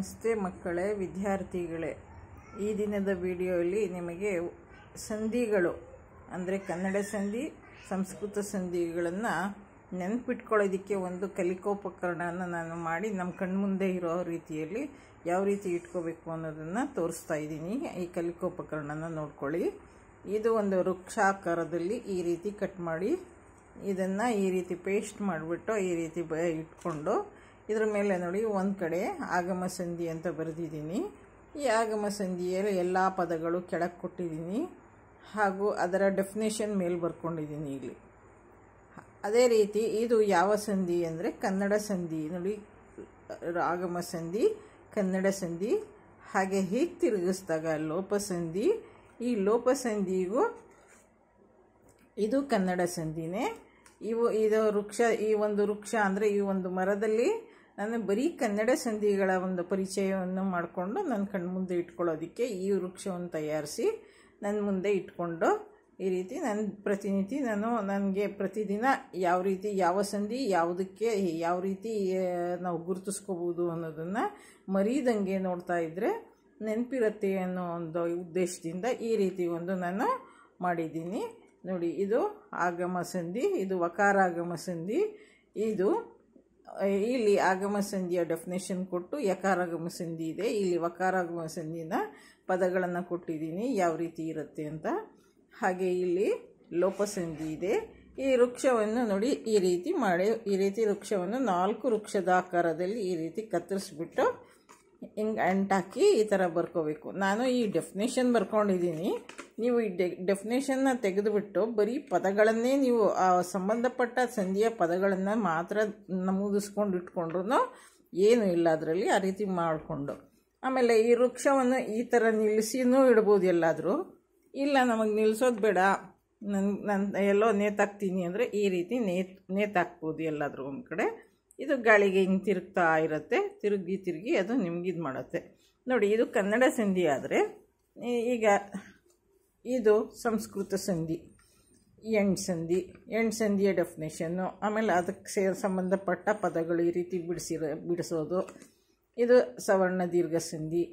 ನಮಸ್ತೆ ಮಕ್ಕಳೇ, ವಿದ್ಯಾರ್ಥಿಗಳೇ. ಈ ದಿನದ ವಿಡಿಯೋಲಿ ನಿಮಗೆ ಸಂಧಿಗಳು, ಅಂದರೆ ಕನ್ನಡ ಸಂಧಿ, ಸಂಸ್ಕೃತ ಸಂಧಿಗಳನ್ನು ನೆನಪಿಟ್ಕೊಳ್ಳೋದಕ್ಕೆ ಒಂದು ಕಲಿಕೋಪಕರಣನ ನಾನು ಮಾಡಿ ನಮ್ಮ ಕಣ್ಮುಂದೆ ಇರೋ ರೀತಿಯಲ್ಲಿ ಯಾವ ರೀತಿ ಇಟ್ಕೋಬೇಕು ಅನ್ನೋದನ್ನು ತೋರಿಸ್ತಾ ಇದ್ದೀನಿ. ಈ ಕಲಿಕೋಪಕರಣನ ನೋಡ್ಕೊಳ್ಳಿ. ಇದು ಒಂದು ವೃಕ್ಷಾಕಾರದಲ್ಲಿ ಈ ರೀತಿ ಕಟ್ ಮಾಡಿ, ಇದನ್ನು ಈ ರೀತಿ ಪೇಸ್ಟ್ ಮಾಡಿಬಿಟ್ಟು ಈ ರೀತಿ ಇಟ್ಕೊಂಡು ಇದ್ರ ಮೇಲೆ ನೋಡಿ ಒಂದು ಕಡೆ ಆಗಮ ಸಂಧಿ ಅಂತ ಬರೆದಿದ್ದೀನಿ. ಈ ಆಗಮ ಸಂಧಿಯಲ್ಲಿ ಎಲ್ಲ ಪದಗಳು ಕೆಳಗೆ ಕೊಟ್ಟಿದ್ದೀನಿ. ಹಾಗೂ ಅದರ ಡೆಫಿನೇಷನ್ ಮೇಲೆ ಬರ್ಕೊಂಡಿದ್ದೀನಿ ಇಲ್ಲಿ. ಅದೇ ರೀತಿ ಇದು ಯಾವ ಸಂಧಿ ಅಂದರೆ ಕನ್ನಡ ಸಂಧಿ. ನೋಡಿ, ಆಗಮ ಸಂಧಿ, ಕನ್ನಡ ಸಂಧಿ, ಹಾಗೆ ಹೀಗೆ ತಿರುಗಿಸಿದಾಗ ಲೋಪಸಂಧಿ ಈ ಲೋಪ ಸಂಧಿಗೂ ಇದು ಕನ್ನಡ ಸಂಧಿನೇ. ಇವು, ಇದು ವೃಕ್ಷ, ಈ ಒಂದು ವೃಕ್ಷ ಅಂದರೆ ಈ ಒಂದು ಮರದಲ್ಲಿ ನಾನು ಬರೀ ಕನ್ನಡ ಸಂಧಿಗಳ ಒಂದು ಪರಿಚಯವನ್ನು ಮಾಡಿಕೊಂಡು ನನ್ನ ಕಣ್ಮುಂದೆ ಇಟ್ಕೊಳ್ಳೋದಕ್ಕೆ ಈ ವೃಕ್ಷವನ್ನು ತಯಾರಿಸಿ ನನ್ನ ಮುಂದೆ ಇಟ್ಕೊಂಡು ಈ ರೀತಿ ನನ್ನ ಪ್ರತಿನಿಧಿ ನಾನು ನನಗೆ ಪ್ರತಿದಿನ ಯಾವ ರೀತಿ ಯಾವ ಸಂಧಿ ಯಾವುದಕ್ಕೆ ಯಾವ ರೀತಿ ನಾವು ಗುರುತಿಸ್ಕೋಬೋದು ಅನ್ನೋದನ್ನು ಮರೀದಂಗೆ ನೋಡ್ತಾ ಇದ್ದರೆ ನೆನಪಿರುತ್ತೆ ಅನ್ನೋ ಒಂದು ಉದ್ದೇಶದಿಂದ ಈ ರೀತಿ ಒಂದು ನಾನು ಮಾಡಿದ್ದೀನಿ. ನೋಡಿ, ಇದು ಆಗಮ ಸಂಧಿ, ಇದು ವಕಾರಾಗಮ ಸಂಧಿ, ಇದು ಇಲ್ಲಿ ಆಗಮ ಸಂಧಿಯ ಡೆಫಿನೇಷನ್ ಕೊಟ್ಟು ಯಕಾರಾಗಮ ಸಂಧಿ ಇದೆ. ಇಲ್ಲಿ ವಕಾರಾಗಮ ಸಂಧಿನ ಪದಗಳನ್ನು ಕೊಟ್ಟಿದ್ದೀನಿ. ಯಾವ ರೀತಿ ಇರುತ್ತೆ ಅಂತ. ಹಾಗೆ ಇಲ್ಲಿ ಲೋಪಸಂಧಿ ಇದೆ. ಈ ವೃಕ್ಷವನ್ನು ನೋಡಿ ಈ ರೀತಿ ಮಾಡಿ, ಈ ರೀತಿ ವೃಕ್ಷವನ್ನು ನಾಲ್ಕು ವೃಕ್ಷದ ಆಕಾರದಲ್ಲಿ ಈ ರೀತಿ ಕತ್ತರಿಸ್ಬಿಟ್ಟು ಹಿಂಗೆ ಅಂಟಾಕಿ ಈ ಥರ ಬರ್ಕೋಬೇಕು. ನಾನು ಈ ಡೆಫಿನೇಷನ್ ಬರ್ಕೊಂಡಿದ್ದೀನಿ ನೀವು ಈ ಡೆ ಡೆಫಿನೇಷನ್ನ ತೆಗೆದುಬಿಟ್ಟು ಬರೀ ಪದಗಳನ್ನೇ ನೀವು, ಆ, ಸಂಬಂಧಪಟ್ಟ ಸಂಧಿಯ ಪದಗಳನ್ನು ಮಾತ್ರ ನಮೂದಿಸ್ಕೊಂಡು ಇಟ್ಕೊಂಡ್ರು ಏನು ಇಲ್ಲ ಅದರಲ್ಲಿ ಆ ರೀತಿ ಮಾಡಿಕೊಂಡು. ಆಮೇಲೆ ಈ ವೃಕ್ಷವನ್ನು ಈ ಥರ ನಿಲ್ಲಿಸಿನೂ ಇಡ್ಬೋದು ಎಲ್ಲಾದರೂ. ಇಲ್ಲ ನಮಗೆ ನಿಲ್ಲಿಸೋದು ಬೇಡ. ನನ್ನ ನನ್ನ ಎಲ್ಲೋ ನೇತಾಕ್ತೀನಿ ಅಂದರೆ ಈ ರೀತಿ ನೇತ್, ನೇತಾಕ್ಬೋದು ಎಲ್ಲಾದರೂ ಒಂದು ಕಡೆ. ಇದು ಗಾಳಿಗೆ ಹಿಂಗೆ ತಿರುಗ್ತಾ ಇರುತ್ತೆ. ತಿರುಗಿ ತಿರುಗಿ ಅದು ನಿಮ್ಗೆ ಇದು ಮಾಡುತ್ತೆ. ನೋಡಿ, ಇದು ಕನ್ನಡ ಸಂಧಿ ಆದರೆ ಈಗ ಇದು ಸಂಸ್ಕೃತ ಸಂಧಿ, ಎಂಡ್ ಸಂಧಿ, ಎಂಡ್ ಸಂಧಿಯ ಡೆಫಿನೇಷನ್ನು ಆಮೇಲೆ ಅದಕ್ಕೆ ಸೇ ಸಂಬಂಧಪಟ್ಟ ಪದಗಳು ಈ ರೀತಿ ಬಿಡಿಸಿರೋ, ಬಿಡಿಸೋದು. ಇದು ಸವರ್ಣ ದೀರ್ಘ ಸಂಧಿ,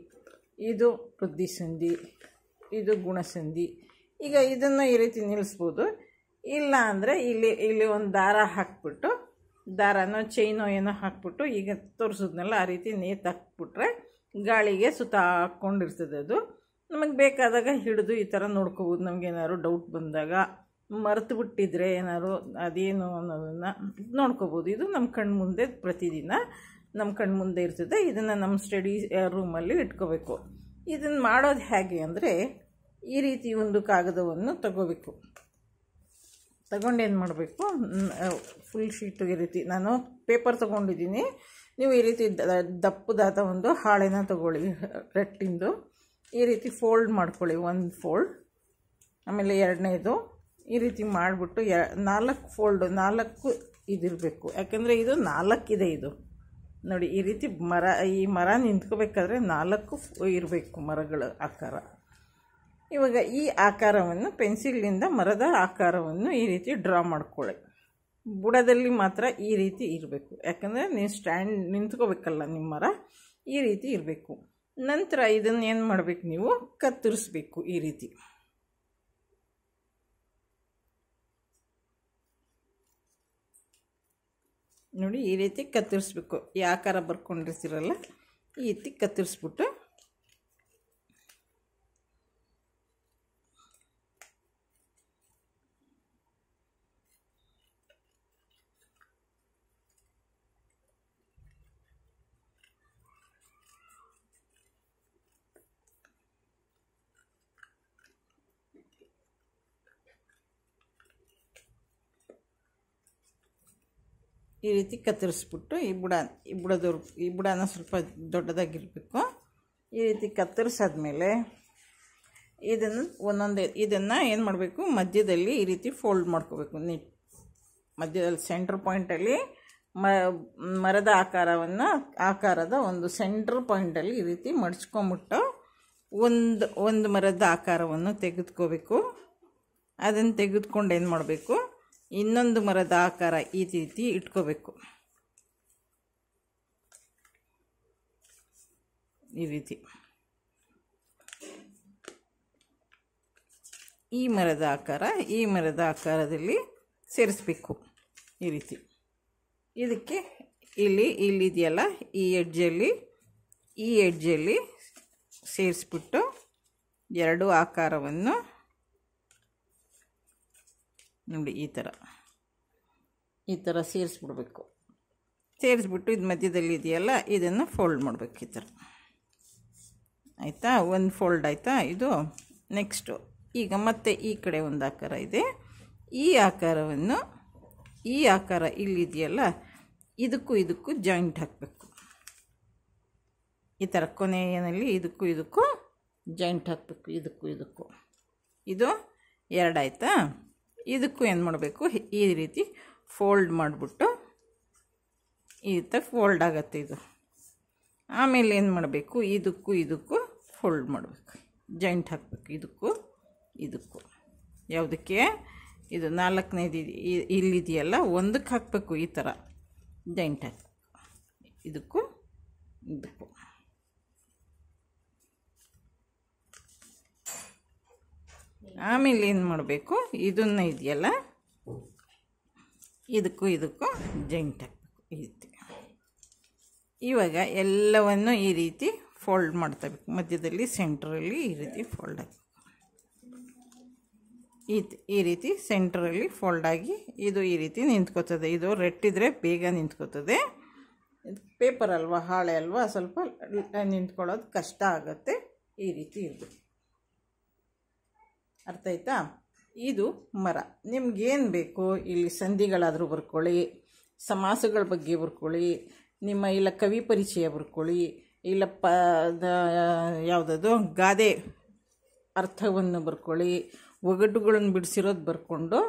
ಇದು ವೃದ್ಧಿ ಸಂಧಿ, ಇದು ಗುಣಸಂಧಿ ಈಗ ಇದನ್ನು ಈ ರೀತಿ ನಿಲ್ಲಿಸ್ಬೋದು ಇಲ್ಲ ಅಂದರೆ ಇಲ್ಲಿ ಇಲ್ಲಿ ಒಂದು ದಾರ ಹಾಕ್ಬಿಟ್ಟು ದಾರನೋ ಚೈನೋ ಏನೋ ಹಾಕ್ಬಿಟ್ಟು ಈಗ ತೋರಿಸಿದ್ನಲ್ಲ ಆ ರೀತಿ ನೇತು ಹಾಕ್ಬಿಟ್ರೆ ಗಾಳಿಗೆ ಸುತ್ತ ಹಾಕ್ಕೊಂಡಿರ್ತದೆ ಅದು. ನಮಗೆ ಬೇಕಾದಾಗ ಹಿಡಿದು ಈ ಥರ ನೋಡ್ಕೋಬೋದು. ನಮಗೇನಾದ್ರು ಡೌಟ್ ಬಂದಾಗ ಮರೆತು ಬಿಟ್ಟಿದ್ರೆ ಏನಾದ್ರು ಅದೇನು ಅನ್ನೋದನ್ನು ನೋಡ್ಕೋಬೋದು. ಇದು ನಮ್ಮ ಕಣ್ಣು ಮುಂದೆ ಪ್ರತಿದಿನ ನಮ್ಮ ಕಣ್ಣು ಮುಂದೆ ಇರ್ತದೆ. ಇದನ್ನು ನಮ್ಮ ಸ್ಟಡಿ ರೂಮಲ್ಲಿ ಇಟ್ಕೋಬೇಕು. ಇದನ್ನು ಮಾಡೋದು ಹೇಗೆ ಅಂದರೆ ಈ ರೀತಿ ಒಂದು ಕಾಗದವನ್ನು ತಗೋಬೇಕು. ತಗೊಂಡು ಏನು ಮಾಡಬೇಕು? ಫುಲ್ ಶೀಟು ಈ ರೀತಿ. ನಾನು ಪೇಪರ್ ತೊಗೊಂಡಿದ್ದೀನಿ. ನೀವು ಈ ರೀತಿ ದಪ್ಪದಾದ ಒಂದು ಹಾಳೆನ ತಗೊಳ್ಳಿ, ರೆಟ್ಟಿಂದು. ಈ ರೀತಿ ಫೋಲ್ಡ್ ಮಾಡ್ಕೊಳ್ಳಿ, ಒಂದು ಫೋಲ್ಡ್ ಆಮೇಲೆ ಎರಡನೇದು. ಈ ರೀತಿ ಮಾಡಿಬಿಟ್ಟು ಎ, ನಾಲ್ಕು ಫೋಲ್ಡು ನಾಲ್ಕು ಇದಿರಬೇಕು. ಯಾಕೆಂದರೆ ಇದು ನಾಲ್ಕಿದೆ ಇದು. ನೋಡಿ, ಈ ರೀತಿ ಮರ, ಈ ಮರ ನಿಂತ್ಕೋಬೇಕಾದ್ರೆ ನಾಲ್ಕು ಇರಬೇಕು ಮರಗಳ ಆಕಾರ. ಇವಾಗ ಈ ಆಕಾರವನ್ನು ಪೆನ್ಸಿಲ್ನಿಂದ ಮರದ ಆಕಾರವನ್ನು ಈ ರೀತಿ ಡ್ರಾ ಮಾಡ್ಕೊಳ್ಳಿ. ಬುಡದಲ್ಲಿ ಮಾತ್ರ ಈ ರೀತಿ ಇರಬೇಕು. ಯಾಕಂದರೆ ನೀವು ಸ್ಟ್ಯಾಂಡ್ ನಿಂತ್ಕೋಬೇಕಲ್ಲ ನಿಮ್ಮ ಮರ, ಈ ರೀತಿ ಇರಬೇಕು. ನಂತರ ಇದನ್ನು ಏನು ಮಾಡಬೇಕು ನೀವು? ಕತ್ತರಿಸ್ಬೇಕು ಈ ರೀತಿ. ನೋಡಿ ಈ ರೀತಿ ಕತ್ತರಿಸ್ಬೇಕು. ಈ ಆಕಾರ ಬರ್ಕೊಂಡಿರ್ತೀರಲ್ಲ, ಈ ರೀತಿ ಕತ್ತರಿಸ್ಬಿಟ್ಟು ಈ ರೀತಿ ಕತ್ತರಿಸ್ಬಿಟ್ಟು ಈ ಬುಡ, ಈ ಬುಡದವ್ರು, ಈ ಬುಡನ ಸ್ವಲ್ಪ ದೊಡ್ಡದಾಗಿರಬೇಕು. ಈ ರೀತಿ ಕತ್ತರಿಸಾದ್ಮೇಲೆ ಇದನ್ನು ಒಂದೊಂದೇ, ಇದನ್ನು ಏನು ಮಾಡಬೇಕು? ಮಧ್ಯದಲ್ಲಿ ಈ ರೀತಿ ಫೋಲ್ಡ್ ಮಾಡ್ಕೋಬೇಕು. ನೀಟ್. ಮಧ್ಯದಲ್ಲಿ ಸೆಂಟ್ರ್ ಪಾಯಿಂಟಲ್ಲಿ ಮರದ ಆಕಾರವನ್ನು, ಆಕಾರದ ಒಂದು ಸೆಂಟ್ರ್ ಪಾಯಿಂಟಲ್ಲಿ ಈ ರೀತಿ ಮಡ್ಚ್ಕೊಂಬಿಟ್ಟು ಒಂದು ಒಂದು ಮರದ ಆಕಾರವನ್ನು ತೆಗೆದುಕೋಬೇಕು. ಅದನ್ನು ತೆಗೆದುಕೊಂಡು ಏನು ಮಾಡಬೇಕು? ಇನ್ನೊಂದು ಮರದ ಆಕಾರ ಈ ರೀತಿ ಇಟ್ಕೋಬೇಕು. ಈ ರೀತಿ. ಈ ಮರದ ಆಕಾರ ಈ ಮರದ ಆಕಾರದಲ್ಲಿ ಸೇರಿಸ್ಬೇಕು. ಈ ರೀತಿ. ಇದಕ್ಕೆ ಇಲ್ಲಿ ಇಲ್ಲಿದೆಯಲ್ಲ ಈ ಎಡ್ಜಲ್ಲಿ ಈ ಎಡ್ಜಲ್ಲಿ ಸೇರಿಸ್ಬಿಟ್ಟು ಎರಡು ಆಕಾರವನ್ನು ನೋಡಿ ಈ ಥರ. ಈ ಥರ ಸೇರಿಸ್ಬಿಡ್ಬೇಕು. ಸೇರಿಸ್ಬಿಟ್ಟು ಇದು ಮಧ್ಯದಲ್ಲಿ ಇದೆಯಲ್ಲ ಇದನ್ನು ಫೋಲ್ಡ್ ಮಾಡಬೇಕು ಈ ಥರ. ಆಯಿತಾ? ಒಂದು ಫೋಲ್ಡ್ ಆಯಿತಾ? ಇದು ನೆಕ್ಸ್ಟು. ಈಗ ಮತ್ತೆ ಈ ಕಡೆ ಒಂದು ಆಕಾರ ಇದೆ. ಈ ಆಕಾರವನ್ನು ಈ ಆಕಾರ ಇಲ್ಲಿದೆಯಲ್ಲ ಇದಕ್ಕೂ ಇದಕ್ಕೂ ಜಾಯಿಂಟ್ ಹಾಕಬೇಕು. ಈ ಥರ ಕೊನೆಯಲ್ಲಿ ಇದಕ್ಕೂ ಇದಕ್ಕೂ ಜಾಯಿಂಟ್ ಹಾಕಬೇಕು ಇದಕ್ಕೂ ಇದಕ್ಕೂ. ಇದು ಎರಡಾಯ್ತಾ ಇದಕ್ಕೂ ಏನು ಮಾಡಬೇಕು? ಈ ರೀತಿ ಫೋಲ್ಡ್ ಮಾಡಿಬಿಟ್ಟು ಈ ಥರ ಫೋಲ್ಡ್ ಆಗತ್ತೆ ಇದು. ಆಮೇಲೆ ಏನು ಮಾಡಬೇಕು? ಇದಕ್ಕೂ ಇದಕ್ಕೂ ಫೋಲ್ಡ್ ಮಾಡಬೇಕು. ಜಾಯಿಂಟ್ ಹಾಕಬೇಕು. ಇದಕ್ಕೂ ಇದಕ್ಕೂ. ಯಾವುದಕ್ಕೆ? ಇದು ನಾಲ್ಕನೇದು ಇಲ್ಲಿದೆಯಲ್ಲ? ಒಂದಕ್ಕೆ ಹಾಕಬೇಕು ಈ ಥರ ಜಾಯಿಂಟ್ ಹಾಕಬೇಕು. ಇದಕ್ಕೂ ಇದಕ್ಕೂ. ಆಮೇಲೆ ಏನು ಮಾಡಬೇಕು? ಇದನ್ನು ಇದೆಯಲ್ಲ? ಇದಕ್ಕೂ ಇದಕ್ಕೂ ಜಂಟ್ ಹಾಕಬೇಕು. ಈ ರೀತಿ. ಇವಾಗ ಎಲ್ಲವನ್ನು ಈ ರೀತಿ ಫೋಲ್ಡ್ ಮಾಡ್ತಬೇಕು. ಮಧ್ಯದಲ್ಲಿ ಸೆಂಟ್ರಲ್ಲಿ ಈ ರೀತಿ ಫೋಲ್ಡ್ ಹಾಕಬೇಕು. ಈ ಈ ರೀತಿ ಸೆಂಟ್ರಲ್ಲಿ ಫೋಲ್ಡ್ ಆಗಿ ಇದು ಈ ರೀತಿ ನಿಂತ್ಕೋತದೆ. ಇದು ರೆಟ್ಟಿದ್ರೆ ಬೇಗ ನಿಂತ್ಕೋತದೆ. ಪೇಪರ್ ಅಲ್ವಾ, ಹಾಳೆ ಅಲ್ವಾ, ಸ್ವಲ್ಪ ನಿಂತ್ಕೊಳ್ಳೋದು ಕಷ್ಟ ಆಗುತ್ತೆ. ಈ ರೀತಿ ಇರಬೇಕು. ಅರ್ಥ ಆಯ್ತಾ? ಇದು ಮರ. ನಿಮ್ಗೇನು ಬೇಕು? ಇಲ್ಲಿ ಸಂಧಿಗಳಾದರೂ ಬರ್ಕೊಳ್ಳಿ. ಸಮಾಸಗಳ ಬಗ್ಗೆ ಬರ್ಕೊಳ್ಳಿ. ನಿಮ್ಮ ಇಲ್ಲ ಕವಿ ಪರಿಚಯ ಬರ್ಕೊಳ್ಳಿ. ಇಲ್ಲ ಪ ಯಾವುದದು? ಗಾದೆ ಅರ್ಥವನ್ನು ಬರ್ಕೊಳ್ಳಿ. ಒಗಟುಗಳನ್ನು ಬಿಡಿಸಿರೋದು ಬರ್ಕೊಂಡು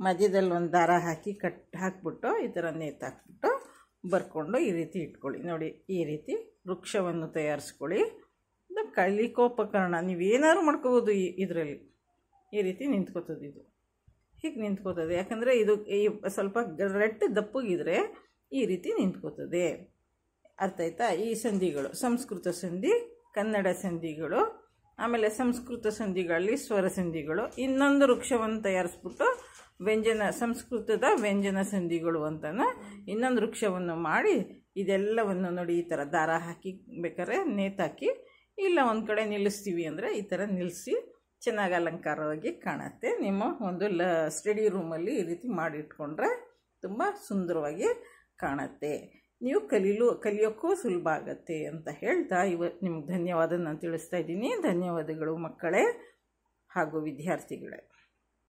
ಮಧ್ಯದಲ್ಲಿ ಒಂದು ದಾರ ಹಾಕಿ ಕಟ್, ಹಾಕ್ಬಿಟ್ಟು ಈ ಥರ ನೇತಾಕ್ಬಿಟ್ಟು ಬರ್ಕೊಂಡು ಈ ರೀತಿ ಇಟ್ಕೊಳ್ಳಿ. ನೋಡಿ, ಈ ರೀತಿ ವೃಕ್ಷವನ್ನು ತಯಾರಿಸ್ಕೊಳ್ಳಿ. ಕಲಿಕೋಪಕರಣ ನೀವೇನಾದ್ರು ಮಾಡ್ಕೋಬೋದು ಈ, ಇದರಲ್ಲಿ. ಈ ರೀತಿ ನಿಂತ್ಕೋತದೆ ಇದು. ಹೀಗೆ ನಿಂತ್ಕೋತದೆ. ಯಾಕಂದರೆ ಇದು ಈ ಸ್ವಲ್ಪ ರೆಟ್ಟು ದಪ್ಪಗಿದ್ರೆ ಈ ರೀತಿ ನಿಂತ್ಕೋತದೆ. ಅರ್ಥ ಆಯ್ತಾ? ಈ ಸಂಧಿಗಳು, ಸಂಸ್ಕೃತ ಸಂಧಿ, ಕನ್ನಡ ಸಂಧಿಗಳು, ಆಮೇಲೆ ಸಂಸ್ಕೃತ ಸಂಧಿಗಳಲ್ಲಿ ಸ್ವರ ಸಂಧಿಗಳು, ಇನ್ನೊಂದು ವೃಕ್ಷವನ್ನು ತಯಾರಿಸ್ಬಿಟ್ಟು ವ್ಯಂಜನ, ಸಂಸ್ಕೃತದ ವ್ಯಂಜನ ಸಂಧಿಗಳು ಅಂತ ಇನ್ನೊಂದು ವೃಕ್ಷವನ್ನು ಮಾಡಿ ಇದೆಲ್ಲವನ್ನು ನೋಡಿ ಈ ಥರ ದಾರ ಹಾಕಿ, ಬೇಕಾದ್ರೆ ನೇತಾಕಿ, ಇಲ್ಲ ಒಂದು ಕಡೆ ನಿಲ್ಲಿಸ್ತೀವಿ ಅಂದರೆ ಈ ಥರ ನಿಲ್ಲಿಸಿ ಚೆನ್ನಾಗಿ ಅಲಂಕಾರವಾಗಿ ಕಾಣುತ್ತೆ. ನಿಮ್ಮ ಒಂದು ಲ, ಸ್ಟಡಿ ರೂಮಲ್ಲಿ ಈ ರೀತಿ ಮಾಡಿಟ್ಕೊಂಡ್ರೆ ತುಂಬ ಸುಂದರವಾಗಿ ಕಾಣುತ್ತೆ. ನೀವು ಕಲೀಲು, ಕಲಿಯೋಕ್ಕೂ ಸುಲಭ ಆಗತ್ತೆ ಅಂತ ಹೇಳ್ತಾ ಇವತ್ತು ನಿಮ್ಗೆ ಧನ್ಯವಾದ ನಾನು ತಿಳಿಸ್ತಾ ಇದ್ದೀನಿ. ಧನ್ಯವಾದಗಳು ಮಕ್ಕಳೇ ಹಾಗೂ ವಿದ್ಯಾರ್ಥಿಗಳೇ.